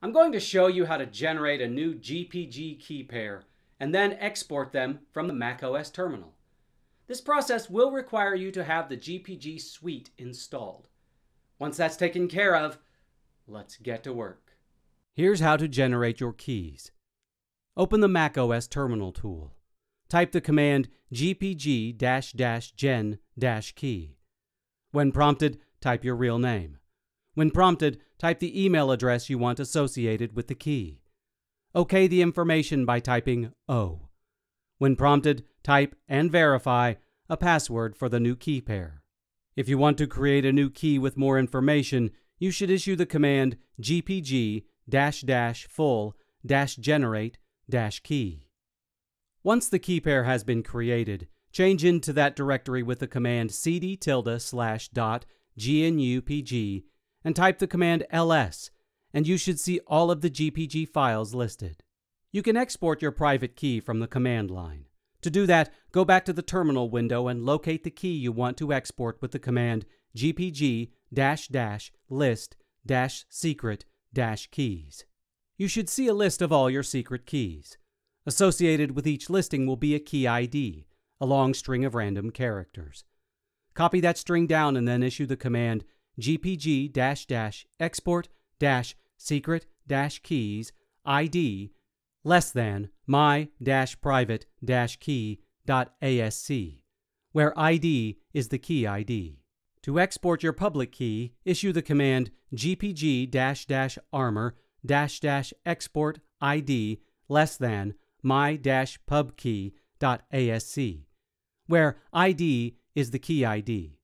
I'm going to show you how to generate a new GPG key pair and then export them from the macOS terminal. This process will require you to have the GPG suite installed. Once that's taken care of, let's get to work. Here's how to generate your keys. Open the macOS terminal tool. Type the command gpg-gen-key. When prompted, type your real name. When prompted, type the email address you want associated with the key. OK the information by typing O. When prompted, type and verify a password for the new key pair. If you want to create a new key with more information, you should issue the command gpg dash dash full dash generate dash key. Once the key pair has been created, change into that directory with the command cd tilde slash dot gnupg and type the command ls, and you should see all of the GPG files listed. You can export your private key from the command line. To do that, go back to the terminal window and locate the key you want to export with the command gpg list secret keys. You should see a list of all your secret keys. Associated with each listing will be a key ID, a long string of random characters. Copy that string down and then issue the command gpg dash dash export dash secret keys id less than my dash private key dot asc, where id is the key ID. To export your public key, issue the command gpg dash dash armor dash dash export id less than my pubkey asc, where id is the key ID.